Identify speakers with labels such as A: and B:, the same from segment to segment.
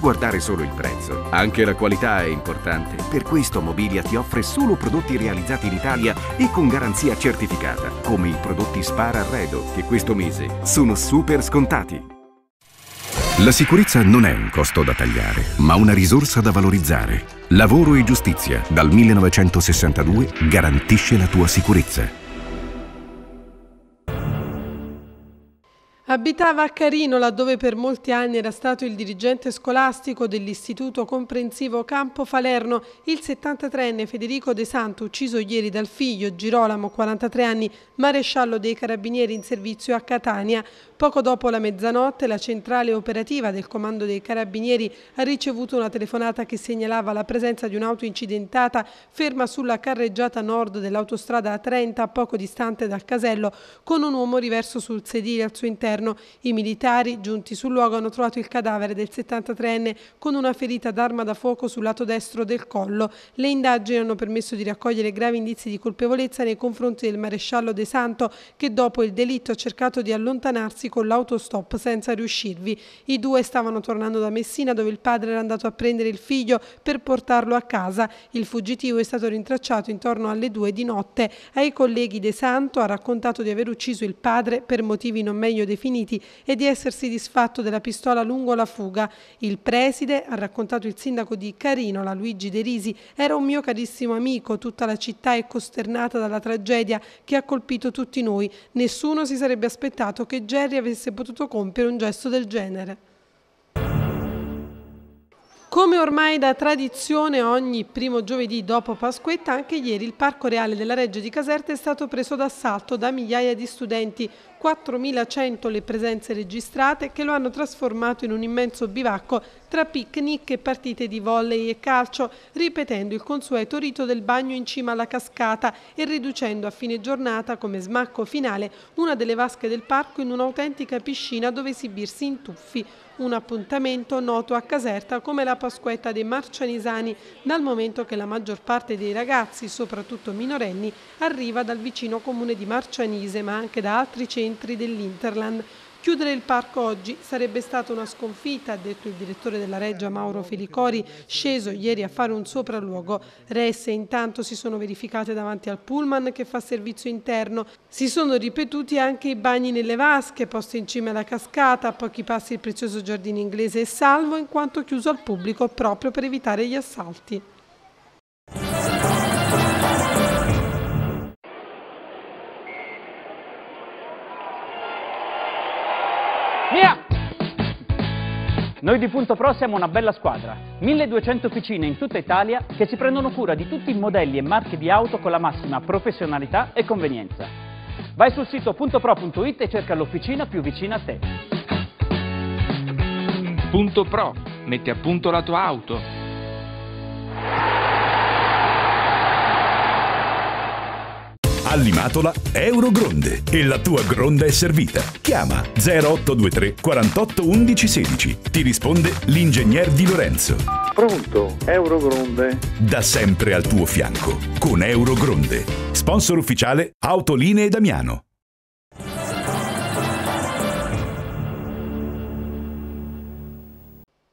A: Guardare solo il prezzo? Anche la qualità è importante. Per questo Mobilia ti offre solo prodotti realizzati in Italia e con garanzia certificata, come i prodotti Spara Arredo, che questo mese sono super scontati. La sicurezza non è un costo da tagliare, ma una risorsa da valorizzare. Lavoro e giustizia, dal 1962, garantisce la tua sicurezza.
B: Abitava a Carinola dove per molti anni era stato il dirigente scolastico dell'Istituto Comprensivo Campo Falerno, il 73enne Federico De Santo, ucciso ieri dal figlio Girolamo, 43 anni, maresciallo dei carabinieri in servizio a Catania. Poco dopo la mezzanotte la centrale operativa del comando dei carabinieri ha ricevuto una telefonata che segnalava la presenza di un'auto incidentata ferma sulla carreggiata nord dell'autostrada A30 poco distante dal casello con un uomo riverso sul sedile al suo interno. I militari giunti sul luogo hanno trovato il cadavere del 73enne con una ferita d'arma da fuoco sul lato destro del collo. Le indagini hanno permesso di raccogliere gravi indizi di colpevolezza nei confronti del maresciallo De Santo che dopo il delitto ha cercato di allontanarsi con l'autostop senza riuscirvi. I due stavano tornando da Messina dove il padre era andato a prendere il figlio per portarlo a casa. Il fuggitivo è stato rintracciato intorno alle due di notte. Ai colleghi De Santo ha raccontato di aver ucciso il padre per motivi non meglio definiti e di essersi disfatto della pistola lungo la fuga. Il preside, ha raccontato il sindaco di Carinola, Luigi De Risi, era un mio carissimo amico, tutta la città è costernata dalla tragedia che ha colpito tutti noi. Nessuno si sarebbe aspettato che Jerry avesse potuto compiere un gesto del genere. Come ormai da tradizione ogni primo giovedì dopo Pasquetta, anche ieri il Parco Reale della Reggia di Caserta è stato preso d'assalto da migliaia di studenti, 4.100 le presenze registrate che lo hanno trasformato in un immenso bivacco tra picnic e partite di volley e calcio, ripetendo il consueto rito del bagno in cima alla cascata e riducendo a fine giornata come smacco finale una delle vasche del parco in un'autentica piscina dove esibirsi in tuffi. Un appuntamento noto a Caserta come la Pasquetta dei Marcianisani, dal momento che la maggior parte dei ragazzi, soprattutto minorenni, arriva dal vicino comune di Marcianise, ma anche da altri centri dell'Interland. Chiudere il parco oggi sarebbe stata una sconfitta, ha detto il direttore della Reggia Mauro Felicori, sceso ieri a fare un sopralluogo. Resse intanto si sono verificate davanti al pullman che fa servizio interno. Si sono ripetuti anche i bagni nelle vasche, posti in cima alla cascata, a pochi passi il prezioso giardino inglese è salvo in quanto chiuso al pubblico proprio per evitare gli assalti.
C: Noi di Punto Pro siamo una bella squadra, 1200 officine in tutta Italia che si prendono cura di tutti i modelli e marche di auto con la massima professionalità e convenienza. Vai sul sito puntopro.it e cerca l'officina più vicina a te.
D: Punto Pro, metti a punto la tua auto.
E: Allimatola Eurogronde e la tua gronda è servita. Chiama 0823 48 11 16. Ti risponde l'ingegner Di Lorenzo.
F: Pronto, Eurogronde.
E: Da sempre al tuo fianco con Eurogronde. Sponsor ufficiale Autolinee Damiano.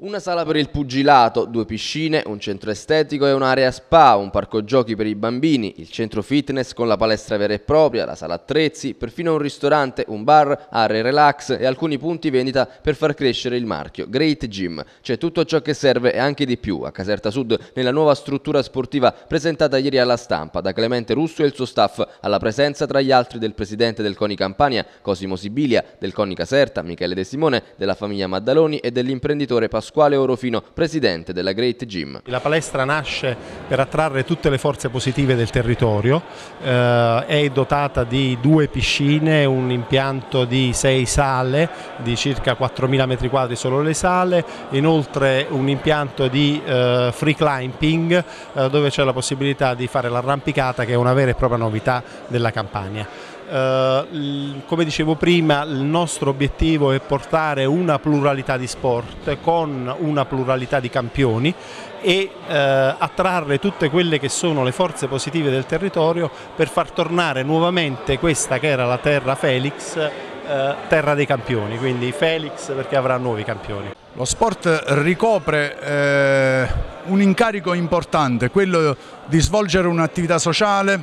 G: Una sala per il pugilato, due piscine, un centro estetico e un'area spa, un parco giochi per i bambini, il centro fitness con la palestra vera e propria, la sala attrezzi, perfino un ristorante, un bar, aree relax e alcuni punti vendita per far crescere il marchio Great Gym. C'è tutto ciò che serve e anche di più a Caserta Sud nella nuova struttura sportiva presentata ieri alla stampa da Clemente Russo e il suo staff alla presenza tra gli altri del presidente del CONI Campania Cosimo Sibilia, del CONI Caserta Michele De Simone, della famiglia Maddaloni e dell'imprenditore Pasquale Pasquale Orofino, presidente della Great Gym.
H: La palestra nasce per attrarre tutte le forze positive del territorio, eh, è dotata di due piscine, un impianto di sei sale di circa 4.000 metri quadri solo le sale, inoltre un impianto di eh, free climbing eh, dove c'è la possibilità di fare l'arrampicata che è una vera e propria novità della Campania. Uh, come dicevo prima il nostro obiettivo è portare una pluralità di sport con una pluralità di campioni e uh, attrarre tutte quelle che sono le forze positive del territorio per far tornare nuovamente questa che era la terra Felix uh, terra dei campioni, quindi Felix perché avrà nuovi campioni.
I: Lo sport ricopre eh, un incarico importante, quello di svolgere un'attività sociale,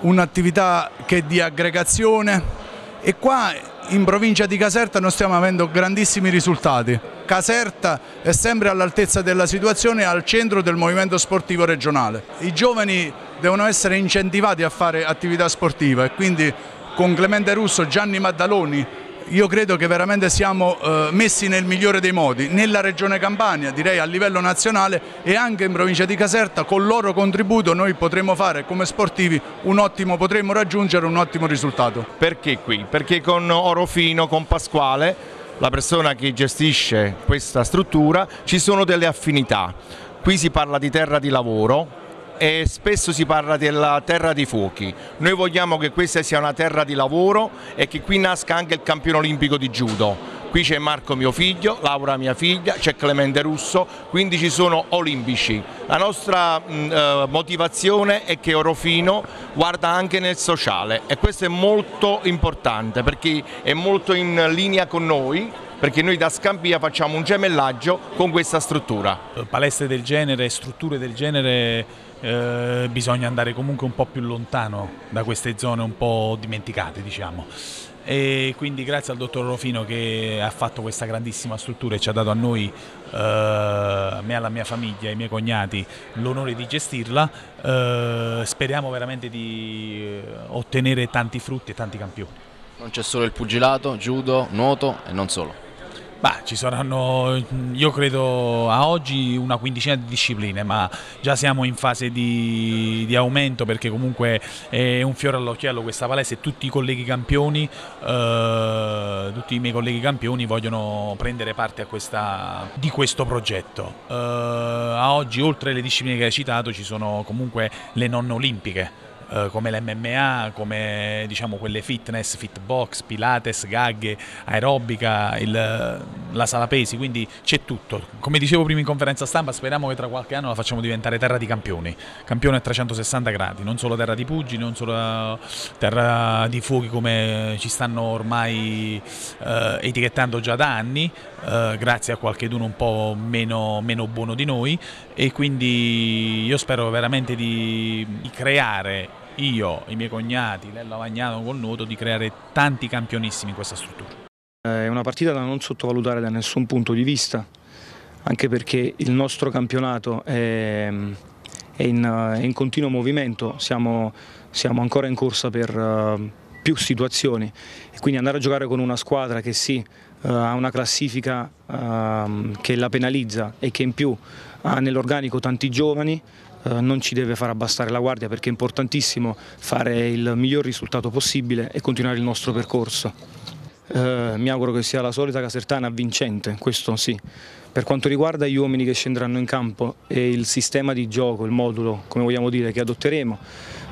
I: un'attività che è di aggregazione e qua in provincia di Caserta noi stiamo avendo grandissimi risultati. Caserta è sempre all'altezza della situazione e al centro del movimento sportivo regionale. I giovani devono essere incentivati a fare attività sportiva e quindi con Clemente Russo, Gianni Maddaloni, io credo che veramente siamo eh, messi nel migliore dei modi, nella regione Campania, direi a livello nazionale e anche in provincia di Caserta, con il loro contributo noi potremo fare come sportivi un ottimo, potremo raggiungere un ottimo risultato.
J: Perché qui? Perché con Orofino, con Pasquale, la persona che gestisce questa struttura, ci sono delle affinità. Qui si parla di terra di lavoro, e spesso si parla della terra dei fuochi. Noi vogliamo che questa sia una terra di lavoro e che qui nasca anche il campione olimpico di judo. Qui c'è Marco mio figlio, Laura mia figlia, c'è Clemente Russo, quindi ci sono olimpici. La nostra mh, eh, motivazione è che Orofino guarda anche nel sociale e questo è molto importante perché è molto in linea con noi perché noi da Scampia facciamo un gemellaggio con questa struttura.
K: Palestre del genere, strutture del genere eh, bisogna andare comunque un po' più lontano da queste zone un po' dimenticate diciamo e quindi grazie al dottor Rofino che ha fatto questa grandissima struttura e ci ha dato a noi, eh, a me e alla mia famiglia, ai miei cognati, l'onore di gestirla, eh, speriamo veramente di eh, ottenere tanti frutti e tanti campioni.
G: Non c'è solo il pugilato, judo, nuoto e non solo.
K: Bah, ci saranno, io credo a oggi una quindicina di discipline, ma già siamo in fase di, di aumento perché comunque è un fiore all'occhiello questa palestra e tutti i colleghi campioni, eh, tutti i miei colleghi campioni vogliono prendere parte questa, di questo progetto. Eh, a oggi oltre alle discipline che hai citato ci sono comunque le non olimpiche eh, come l'MMA, come diciamo, quelle fitness, fitbox, pilates, gag, aerobica, il, la sala pesi, quindi c'è tutto. Come dicevo prima in conferenza stampa, speriamo che tra qualche anno la facciamo diventare terra di campioni, campione a 360 gradi, non solo terra di pugili, non solo terra di fuochi come ci stanno ormai eh, etichettando già da anni, eh, grazie a qualcheduno un po' meno, meno buono di noi e quindi io spero veramente di creare io, i miei cognati, Lello Avagnano col nuoto, di creare tanti campionissimi in questa struttura.
L: È una partita da non sottovalutare da nessun punto di vista, anche perché il nostro campionato è, è, in, è in, continuo movimento, siamo, siamo, ancora in corsa per uh, più situazioni e quindi andare a giocare con una squadra che sì, uh, ha una classifica uh, che la penalizza e che in più ha nell'organico tanti giovani, eh, non ci deve far abbassare la guardia perché è importantissimo fare il miglior risultato possibile e continuare il nostro percorso. Eh, mi auguro che sia la solita casertana vincente, questo sì. Per quanto riguarda gli uomini che scenderanno in campo e il sistema di gioco, il modulo, come vogliamo dire, che adotteremo,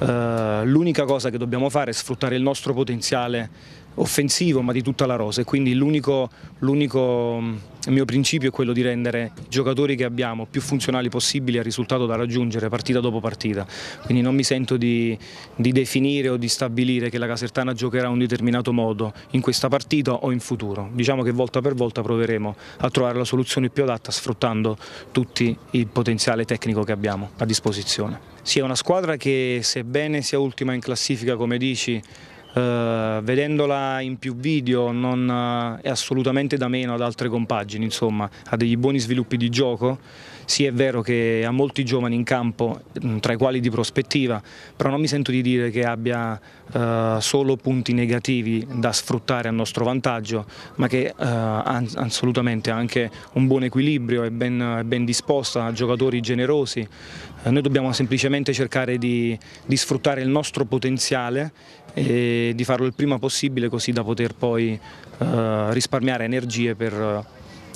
L: eh, l'unica cosa che dobbiamo fare è sfruttare il nostro potenziale offensivo ma di tutta la rosa. E quindi l'unico mm, mio principio è quello di rendere i giocatori che abbiamo più funzionali possibili al risultato da raggiungere partita dopo partita, quindi non mi sento di, di definire o di stabilire che la Casertana giocherà un determinato modo in questa partita o in futuro, diciamo che volta per volta proveremo a trovare la soluzione più adatta sfruttando tutto il potenziale tecnico che abbiamo a disposizione. Sia una squadra che sebbene sia ultima in classifica come dici Uh, vedendola in più video non uh, è assolutamente da meno ad altre compagini, insomma, ha degli buoni sviluppi di gioco. Sì è vero che ha molti giovani in campo, mm, tra i quali di prospettiva, però non mi sento di dire che abbia uh, solo punti negativi da sfruttare a nostro vantaggio, ma che ha assolutamente anche un buon equilibrio, è ben, è ben disposta, ha giocatori generosi. noi dobbiamo semplicemente cercare di, di sfruttare il nostro potenziale e di farlo il prima possibile così da poter poi eh, risparmiare energie per eh,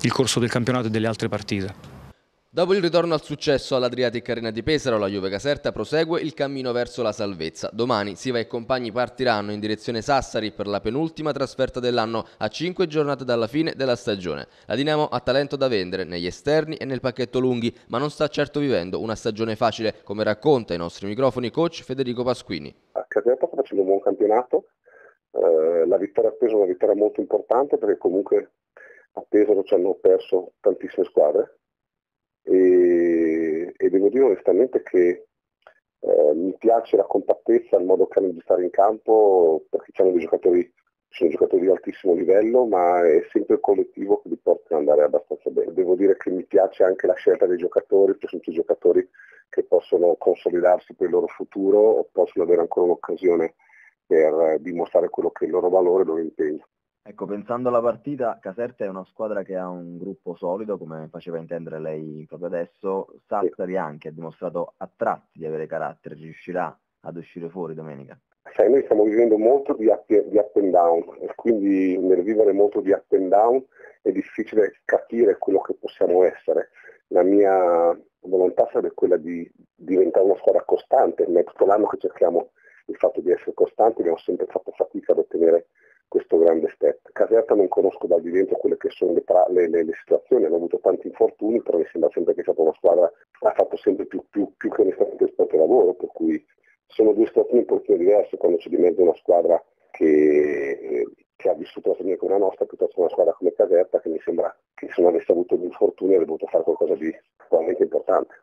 L: il corso del campionato e delle altre partite.
G: Dopo il ritorno al successo all'Adriatic Arena di Pesaro, la Juve Caserta prosegue il cammino verso la salvezza. Domani Siva e compagni partiranno in direzione Sassari per la penultima trasferta dell'anno a 5 giornate dalla fine della stagione. La Dinamo ha talento da vendere negli esterni e nel pacchetto lunghi, ma non sta certo vivendo una stagione facile, come racconta ai nostri microfoni coach Federico Pasquini.
M: A Caserta sta facendo un buon campionato, eh, la vittoria ha preso una vittoria molto importante perché comunque ha Pesaro ci hanno perso tantissime squadre e, e devo dire onestamente che eh, mi piace la compattezza, il modo che hanno di stare in campo, perché hanno dei giocatori, sono giocatori di altissimo livello, ma è sempre il collettivo che li porta ad andare abbastanza bene. Devo dire che mi piace anche la scelta dei giocatori, perché sono tutti giocatori che possono consolidarsi per il loro futuro o possono avere ancora un'occasione per dimostrare quello che è il loro valore e il loro impegno.
N: Ecco, pensando alla partita, Caserta è una squadra che ha un gruppo solido, come faceva intendere lei proprio adesso. Sassari anche ha dimostrato a tratti di avere carattere, riuscirà ad uscire fuori domenica?
M: Sai, noi stiamo vivendo molto di up, di up and down e quindi nel vivere molto di up and down è difficile capire quello che possiamo essere. La mia volontà sarebbe quella di diventare una squadra costante, è tutto l'anno che cerchiamo il fatto di essere costanti, abbiamo sempre fatto fatica ad ottenere questo grande step. Caserta non conosco dal di dentro quelle che sono le, le, le, le, situazioni, hanno avuto tanti infortuni, però mi sembra sempre che è stata una squadra che ha fatto sempre più, più, più che onestamente il proprio lavoro, per cui sono due situazioni un pochino diverse quando c'è di mezzo una squadra che, che ha vissuto la stagione come la nostra, piuttosto che una squadra come Caserta che mi sembra che se non avesse avuto gli infortuni avrebbe dovuto fare qualcosa di veramente importante.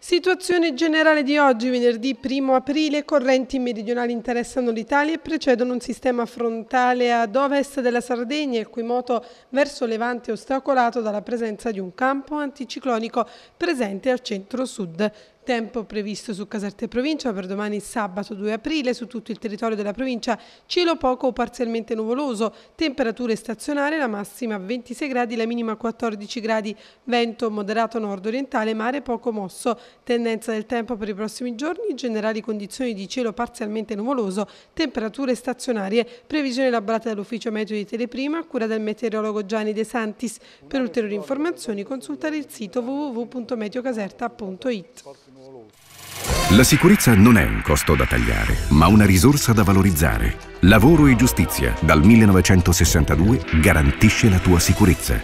B: Situazione generale di oggi, venerdì 1 aprile, correnti meridionali interessano l'Italia e precedono un sistema frontale ad ovest della Sardegna, il cui moto verso Levante è ostacolato dalla presenza di un campo anticiclonico presente al centro-sud. Tempo previsto su Caserte Provincia per domani sabato 2 aprile su tutto il territorio della provincia, cielo poco o parzialmente nuvoloso, temperature stazionarie, la massima 26 gradi, la minima 14 gradi, vento moderato nord-orientale, mare poco mosso, tendenza del tempo per i prossimi giorni, generali condizioni di cielo parzialmente nuvoloso, temperature stazionarie, previsione elaborata dall'ufficio meteo di Teleprima, a cura del meteorologo Gianni De Santis. Per ulteriori informazioni consultare il sito www.meteocaserta.it.
A: La sicurezza non è un costo da tagliare, ma una risorsa da valorizzare. Lavoro e giustizia, dal 1962, garantisce la tua sicurezza.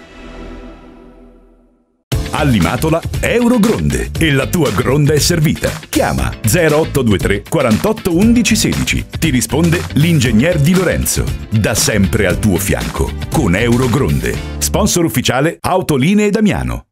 E: Allimatola Eurogronde e la tua gronda è servita. Chiama 0823 48 11 16. Ti risponde l'ingegner Di Lorenzo. Da sempre al tuo fianco con Eurogronde. Sponsor ufficiale Autolinee Damiano.